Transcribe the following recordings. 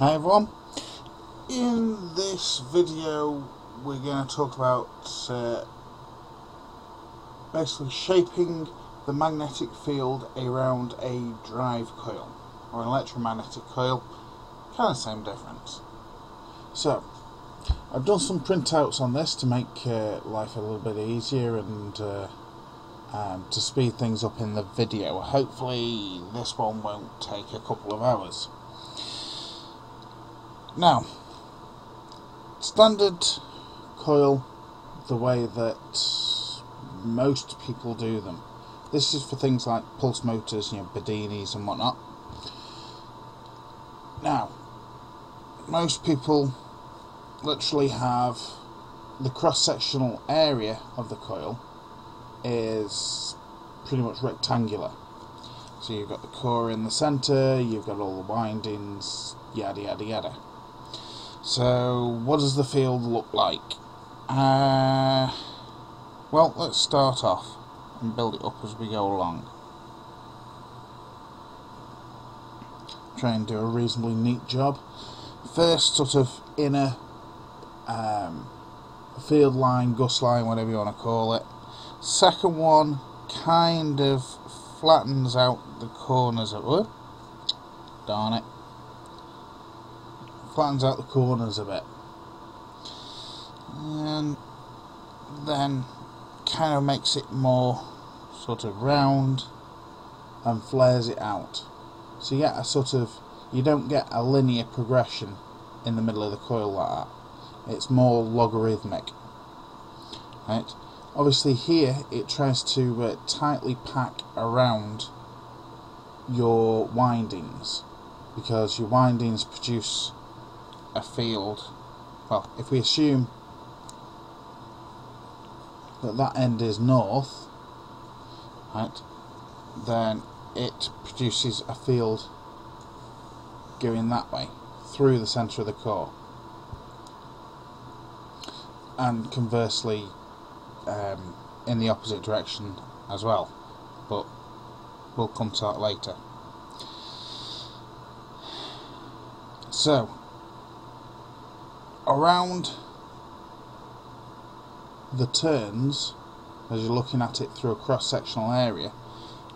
Hi everyone, in this video we're going to talk about uh, basically shaping the magnetic field around a drive coil or an electromagnetic coil, kind of same difference. So, I've done some printouts on this to make uh, life a little bit easier and uh, um, to speed things up in the video. Hopefully this one won't take a couple of hours. Now, standard coil, the way that most people do them. This is for things like pulse motors, you know, Bedinis and whatnot. Now, most people literally have the cross-sectional area of the coil is pretty much rectangular. So you've got the core in the centre, you've got all the windings, yada yada yada. So, what does the field look like? Uh, well, let's start off and build it up as we go along. Try and do a reasonably neat job. First, sort of inner um, field line, gust line, whatever you want to call it. Second one kind of flattens out the corners of it. Darn it flattens out the corners a bit. And then kind of makes it more sort of round and flares it out. So you get a sort of you don't get a linear progression in the middle of the coil like that. It's more logarithmic right? Obviously here it tries to uh, tightly pack around your windings because your windings produce a field, well, if we assume that that end is north, right, then it produces a field going that way, through the centre of the core. And conversely, um, in the opposite direction as well, but we'll come to that later. So, around the turns, as you're looking at it through a cross-sectional area,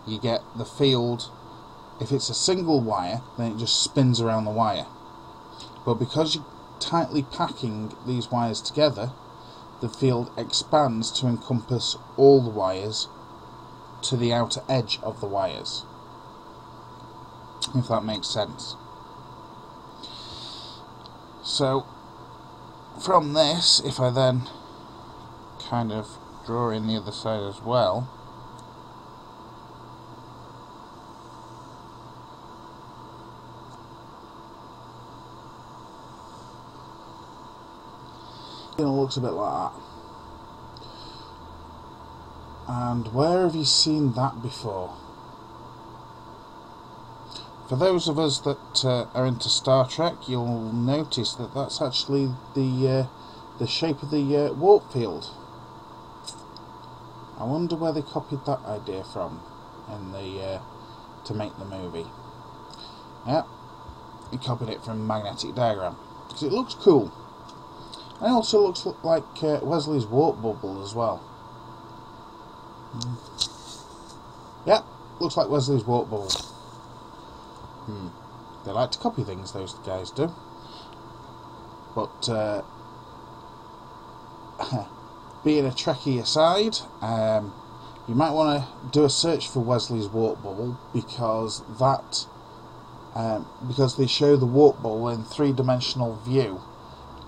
you get the field, if it's a single wire, then it just spins around the wire. But because you're tightly packing these wires together, the field expands to encompass all the wires to the outer edge of the wires. If that makes sense. So, from this, if I then kind of draw in the other side as well, it looks a bit like that. And where have you seen that before? For those of us that uh, are into Star Trek, you'll notice that that's actually the uh, the shape of the uh, warp field. I wonder where they copied that idea from in the uh, to make the movie. Yeah, he copied it from Magnetic Diagram because it looks cool. And it also looks like uh, Wesley's warp bubble as well. Mm. Yeah, looks like Wesley's warp bubble. Hmm. They like to copy things, those guys do. But, uh, being a Trekkie aside, um, you might want to do a search for Wesley's warp bubble because that, um, because they show the warp bubble in three-dimensional view,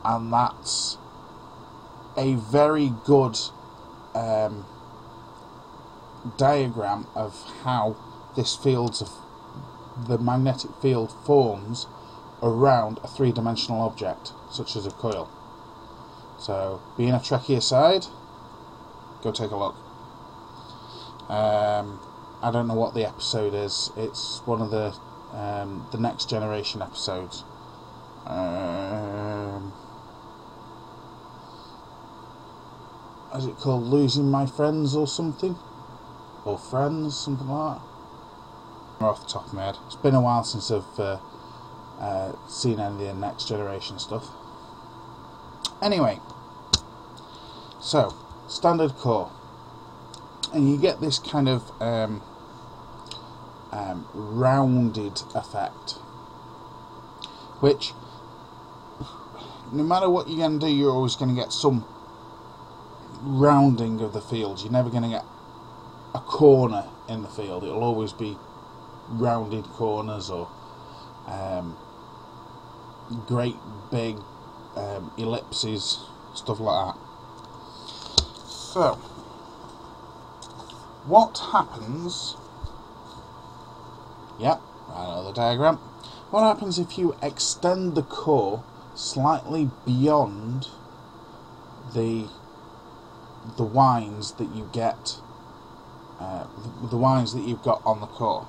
and that's a very good um, diagram of how this field's the magnetic field forms around a three-dimensional object, such as a coil. So, being a Trekkie aside, go take a look. Um, I don't know what the episode is. It's one of the um, the next generation episodes. Um, is it called Losing My Friends or something? Or Friends, something like that off the top of my head. It's been a while since I've uh, uh, seen any of the next generation stuff. Anyway, so standard core, and you get this kind of um, um, rounded effect, which no matter what you're going to do, you're always going to get some rounding of the field. You're never going to get a corner in the field. It'll always be rounded corners or um, great big um, ellipses, stuff like that. So, what happens? Yep, I know the diagram. What happens if you extend the core slightly beyond the the wines that you get, uh, the, the wines that you've got on the core?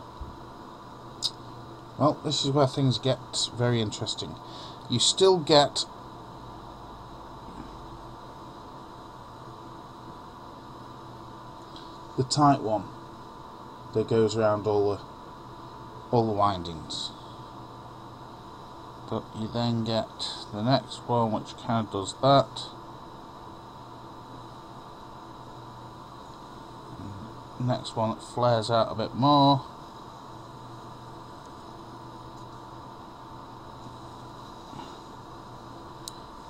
Well, this is where things get very interesting. You still get the tight one that goes around all the all the windings. But you then get the next one which kind of does that. Next one that flares out a bit more.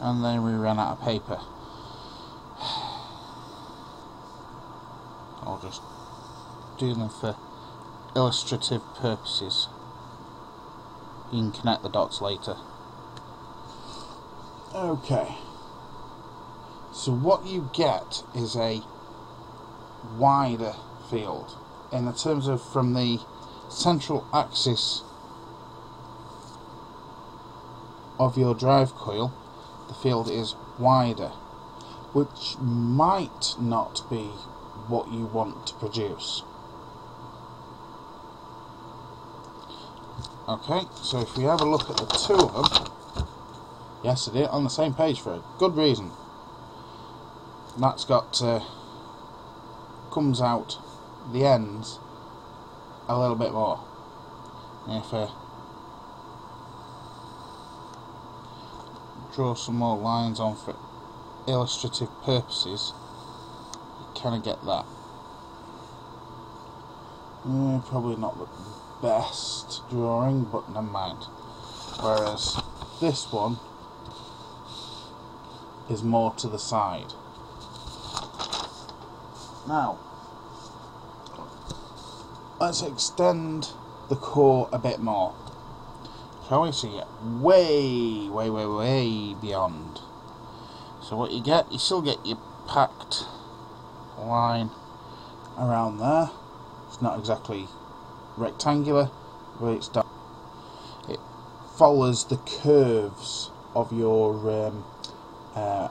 And then we ran out of paper. I'll just do them for illustrative purposes. You can connect the dots later. Okay. So what you get is a wider field in the terms of from the central axis of your drive coil the field is wider which might not be what you want to produce Okay, so if we have a look at the two of them, yes, they're on the same page for a good reason. That's got uh, comes out the ends a little bit more. If uh, draw some more lines on for illustrative purposes, you kind of get that. Uh, probably not the best drawing, but never mind. Whereas this one is more to the side. Now, let's extend the core a bit more. It? Way, way, way, way beyond. So what you get, you still get your packed line around there. It's not exactly rectangular, but it's done. It follows the curves of your um, uh,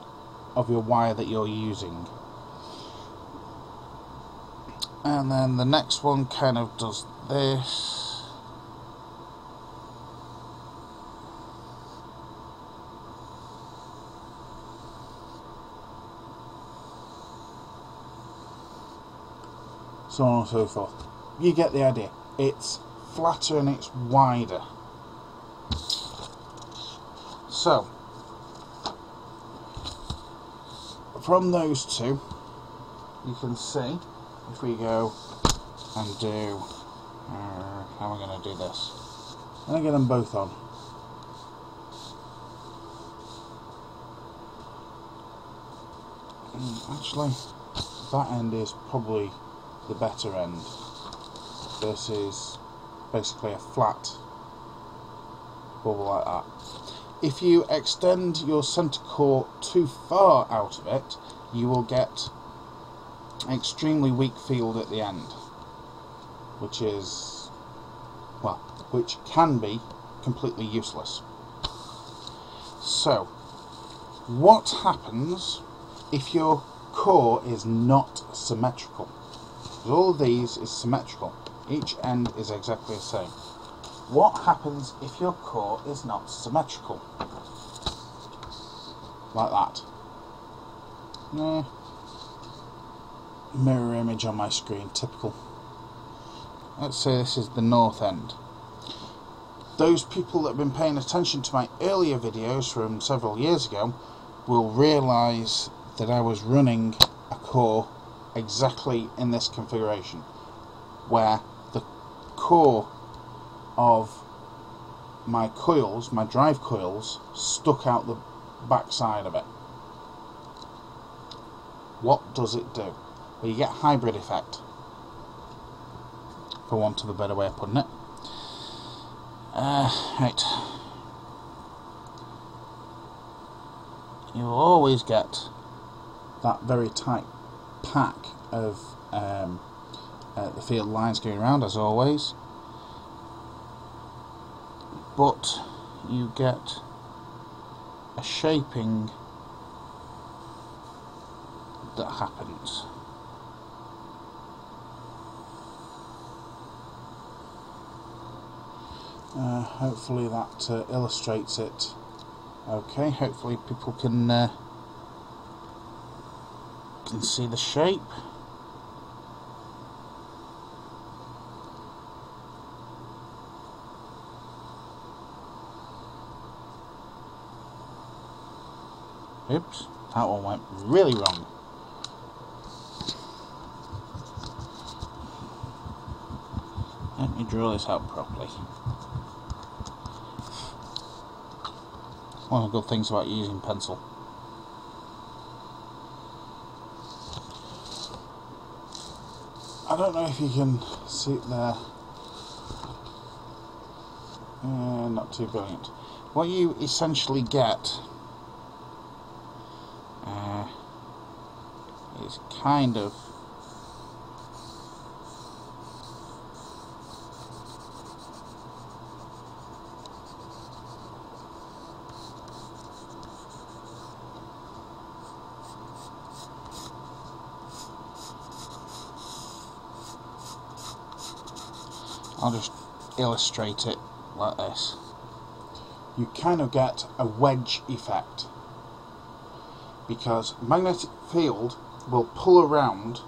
of your wire that you're using. And then the next one kind of does this. So on and so forth. You get the idea it's flatter and it's wider. So, from those two, you can see if we go and do, uh, how am I going to do this? I'm going to get them both on. Hmm, actually, that end is probably the better end. Is basically a flat bubble like that. If you extend your centre core too far out of it, you will get an extremely weak field at the end, which is, well, which can be completely useless. So, what happens if your core is not symmetrical? All these is symmetrical. Each end is exactly the same. What happens if your core is not symmetrical? Like that. No. Mirror image on my screen, typical. Let's say this is the north end. those people that have been paying attention to my earlier videos from several years ago will realise that I was running a core exactly in this configuration where the core of my coils, my drive coils, stuck out the backside of it. What does it do? Well, you get hybrid effect, for want of a better way of putting it. Uh, right. You always get that very tight of um, uh, the field lines going around, as always but you get a shaping that happens. Uh, hopefully that uh, illustrates it okay hopefully people can uh, can see the shape Oops, that one went really wrong. Let me draw this out properly. One of the good things about using pencil. Don't know if you can see it there. Uh, not too brilliant. What you essentially get is kind of I'll just illustrate it like this. You kind of get a wedge effect because magnetic field will pull around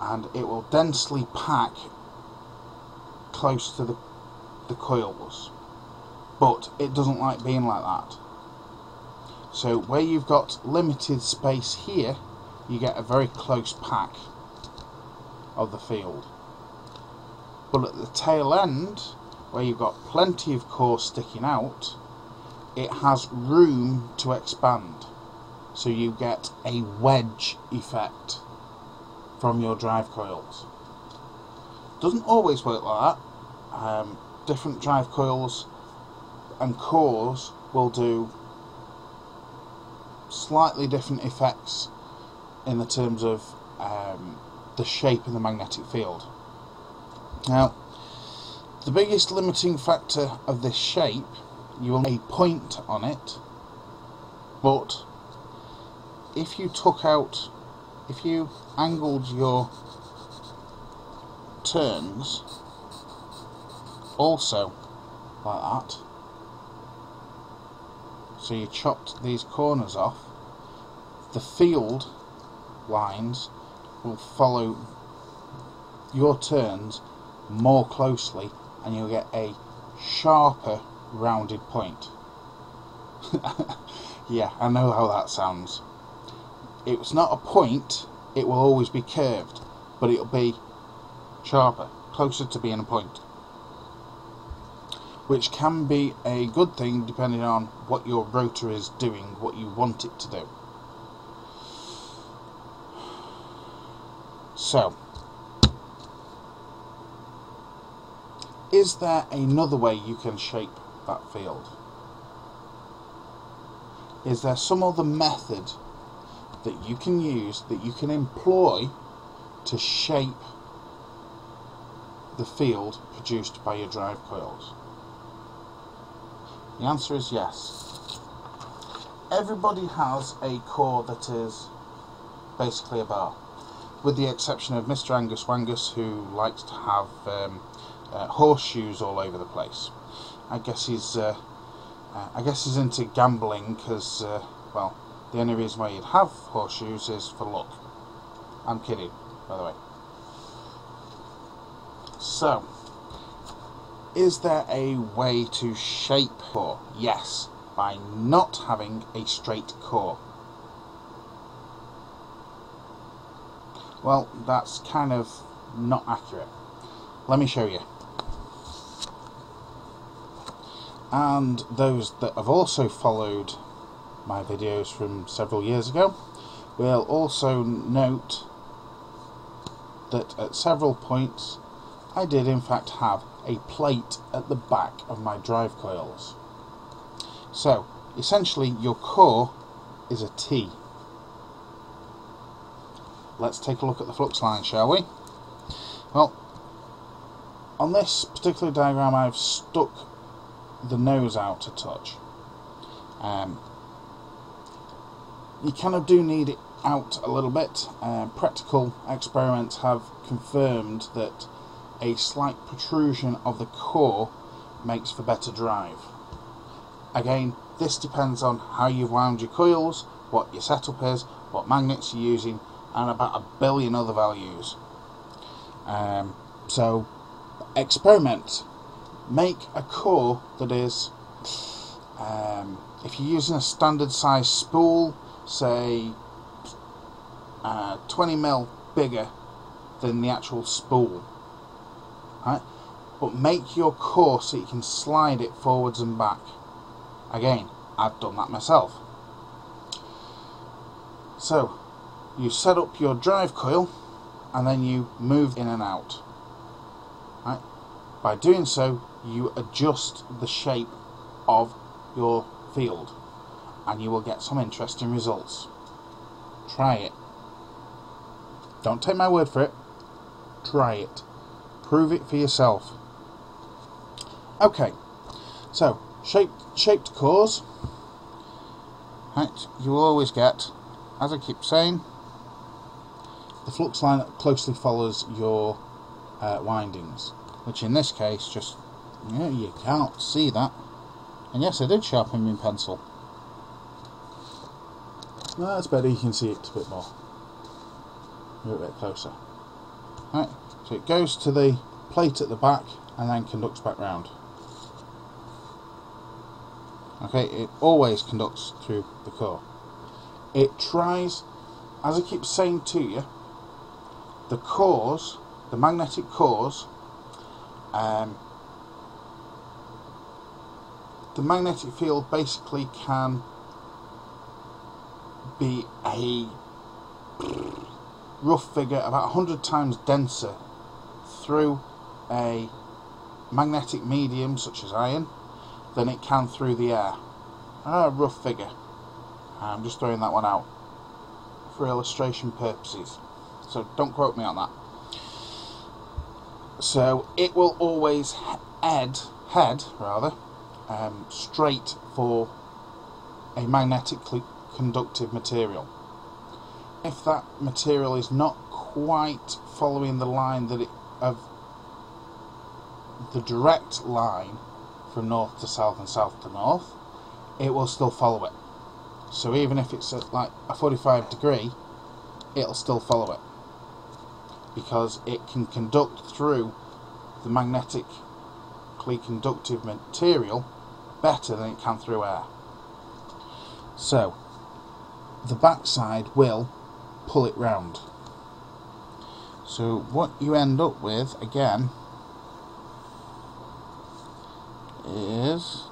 and it will densely pack close to the, the coils. But it doesn't like being like that. So where you've got limited space here you get a very close pack of the field but at the tail end where you've got plenty of core sticking out it has room to expand so you get a wedge effect from your drive coils. Doesn't always work like that. Um, different drive coils and cores will do slightly different effects in the terms of um, the shape of the magnetic field. Now, the biggest limiting factor of this shape, you will a point on it, but if you took out, if you angled your turns also like that, so you chopped these corners off, the field lines will follow your turns more closely and you'll get a sharper rounded point. yeah, I know how that sounds it's not a point, it will always be curved, but it'll be sharper, closer to being a point. Which can be a good thing depending on what your rotor is doing, what you want it to do. So, is there another way you can shape that field? Is there some other method that you can use, that you can employ to shape the field produced by your drive coils? The answer is yes. Everybody has a core that is basically a bar, with the exception of Mr. Angus Wangus, who likes to have um, uh, horseshoes all over the place. I guess he's, uh, uh, I guess he's into gambling because, uh, well, the only reason why you'd have horseshoes is for luck. I'm kidding, by the way. So, is there a way to shape core? Yes, by not having a straight core. Well, that's kind of not accurate. Let me show you. And those that have also followed my videos from several years ago will also note that at several points I did in fact have a plate at the back of my drive coils. So essentially your core is a T. Let's take a look at the flux line shall we? Well on this particular diagram I've stuck the nose out a touch. Um, you kind of do need it out a little bit. Uh, practical experiments have confirmed that a slight protrusion of the core makes for better drive. Again, this depends on how you've wound your coils, what your setup is, what magnets you're using, and about a billion other values. Um, so, experiment. Make a core that is, um, if you're using a standard size spool, say uh, 20 mil bigger than the actual spool. Right? But make your core so you can slide it forwards and back. Again, I've done that myself. So, you set up your drive coil and then you move in and out. Right? By doing so, you adjust the shape of your field and you will get some interesting results. Try it. Don't take my word for it. Try it. Prove it for yourself. Okay, so shaped shaped cores. Right, you always get, as I keep saying, the flux line that closely follows your uh, windings, which in this case just know, you can't see that. And yes, I did sharpen my pencil. That's better, you can see it a bit more. A little bit closer. Right, so it goes to the plate at the back and then conducts back round. Okay, it always conducts through the core. It tries, as I keep saying to you, the cores, the magnetic cores, um, the magnetic field basically can be a rough figure about 100 times denser through a magnetic medium such as iron than it can through the air. A rough figure. I'm just throwing that one out for illustration purposes. So don't quote me on that. So it will always head, head rather, um, straight for a magnetically conductive material. If that material is not quite following the line that it of the direct line from north to south and south to north, it will still follow it. So even if it's at like a 45 degree, it'll still follow it because it can conduct through the magnetically conductive material better than it can through air. So the backside will pull it round. So what you end up with again is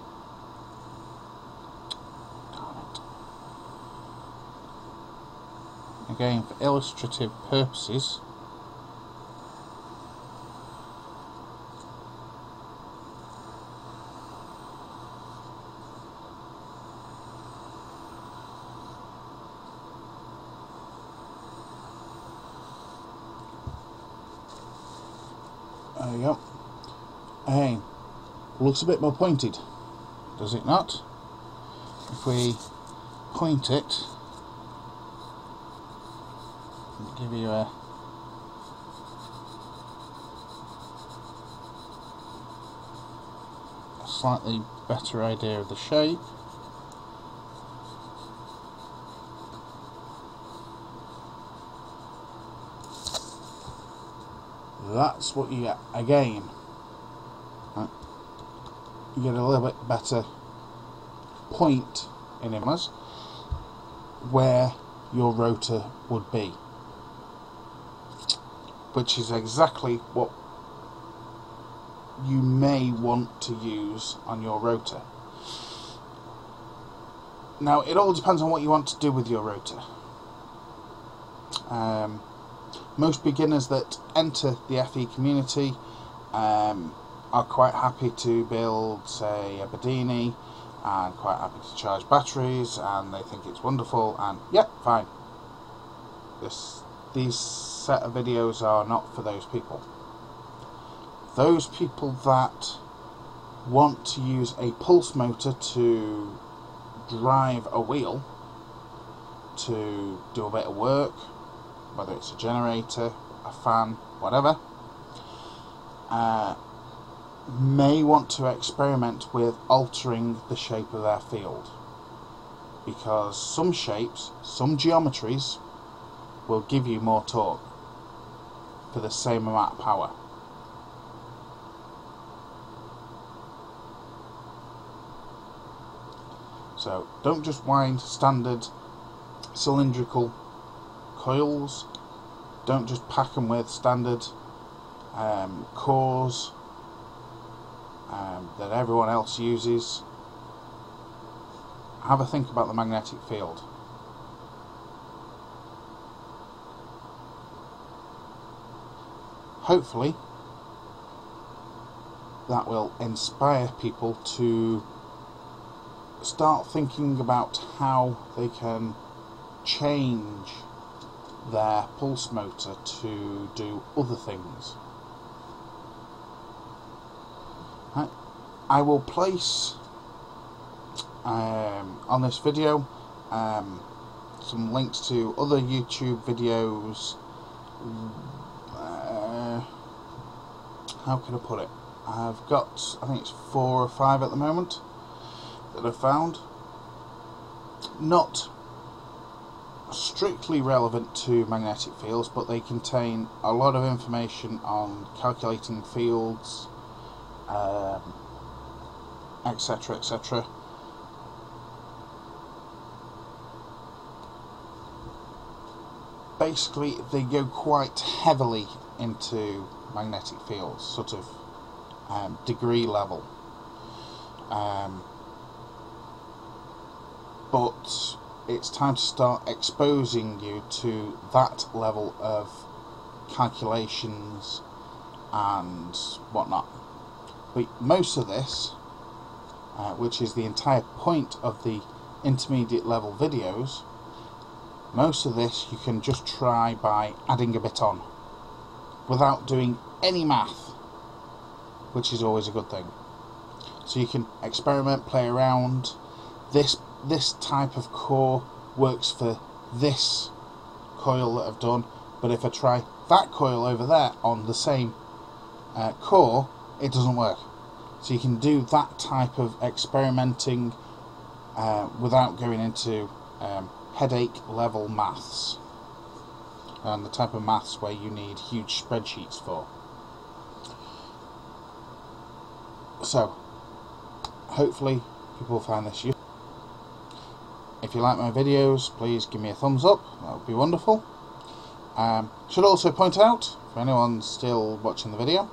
again for illustrative purposes There you go. Hey, looks a bit more pointed, does it not? If we point it, give you a slightly better idea of the shape. That's what you get again. Right. You get a little bit better point in IMLAS where your rotor would be which is exactly what you may want to use on your rotor. Now, it all depends on what you want to do with your rotor. Um, most beginners that enter the FE community um, are quite happy to build, say, a Bedini and quite happy to charge batteries and they think it's wonderful and, yeah, fine. This, these set of videos are not for those people. Those people that want to use a pulse motor to drive a wheel to do a bit of work, whether it's a generator, a fan, whatever, uh, may want to experiment with altering the shape of their field. Because some shapes, some geometries, will give you more torque for the same amount of power. So don't just wind standard cylindrical coils, don't just pack them with standard um, cores um, that everyone else uses. Have a think about the magnetic field. hopefully that will inspire people to start thinking about how they can change their pulse motor to do other things. I will place um, on this video um, some links to other YouTube videos how can I put it? I've got, I think it's four or five at the moment that I've found. Not strictly relevant to magnetic fields, but they contain a lot of information on calculating fields, etc., um, etc. Basically, they go quite heavily into magnetic fields, sort of um, degree level. Um, but it's time to start exposing you to that level of calculations and whatnot. But most of this, uh, which is the entire point of the intermediate level videos, most of this you can just try by adding a bit on without doing any math, which is always a good thing. So you can experiment, play around. This this type of core works for this coil that I've done, but if I try that coil over there on the same uh, core, it doesn't work. So you can do that type of experimenting uh, without going into um, headache level maths and the type of maths where you need huge spreadsheets for. So, hopefully people find this useful. If you like my videos, please give me a thumbs up, that would be wonderful. Um, should also point out, for anyone still watching the video,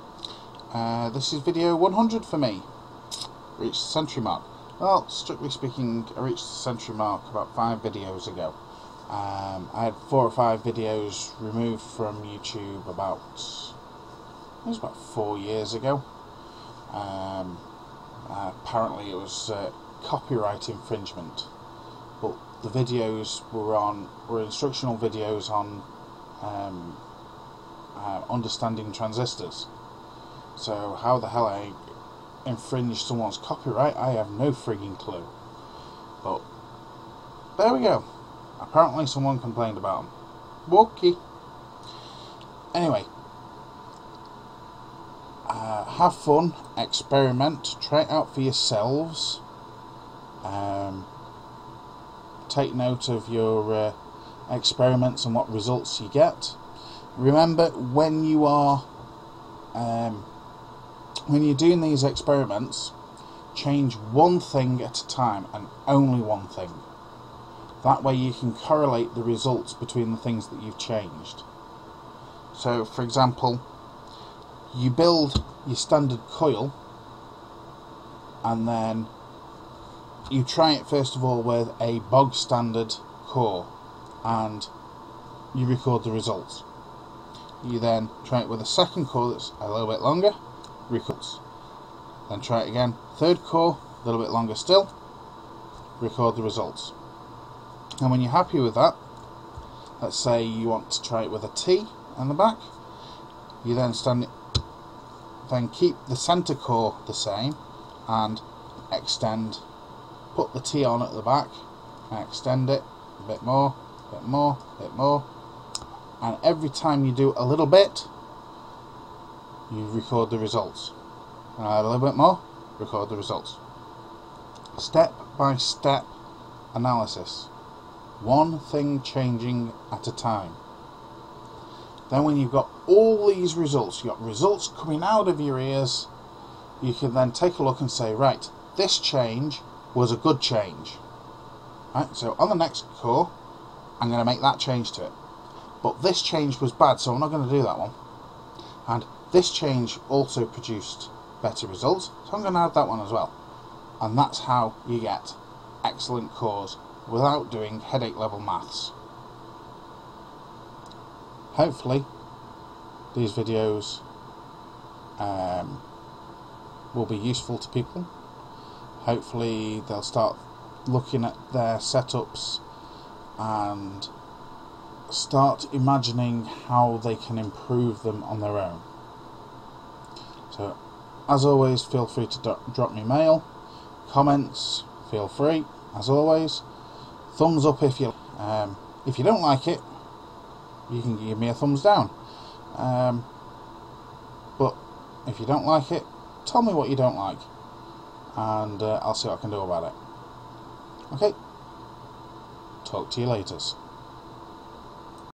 uh, this is video 100 for me. Reached the century mark. Well, strictly speaking, I reached the century mark about five videos ago. Um, I had four or five videos removed from YouTube about it was about four years ago. Um, uh, apparently, it was uh, copyright infringement, but the videos were on were instructional videos on um, uh, understanding transistors. So how the hell I infringed someone's copyright, I have no frigging clue. But there we go. Apparently someone complained about them. Wookie. Anyway. Uh, have fun, experiment, try it out for yourselves. Um, take note of your uh, experiments and what results you get. Remember, when you are um, when you're doing these experiments, change one thing at a time and only one thing. That way you can correlate the results between the things that you've changed. So, for example, you build your standard coil and then you try it first of all with a bog standard core and you record the results. You then try it with a second core that's a little bit longer, records. Then try it again, third core, a little bit longer still, record the results. And when you're happy with that, let's say you want to try it with a T on the back, you then stand it, then keep the center core the same and extend, put the T on at the back and extend it a bit more, a bit more, a bit more, and every time you do a little bit, you record the results. And a little bit more, record the results. Step by step analysis. One thing changing at a time. Then when you've got all these results, you've got results coming out of your ears, you can then take a look and say, right, this change was a good change. Right, so on the next core, I'm going to make that change to it. But this change was bad, so I'm not going to do that one. And this change also produced better results, so I'm going to add that one as well. And that's how you get excellent cores without doing headache level maths. Hopefully these videos um, will be useful to people. Hopefully they'll start looking at their setups and start imagining how they can improve them on their own. So, as always, feel free to drop me mail, comments, feel free, as always. Thumbs up if you um, if you don't like it, you can give me a thumbs down. Um, but if you don't like it, tell me what you don't like, and uh, I'll see what I can do about it. Okay. Talk to you later.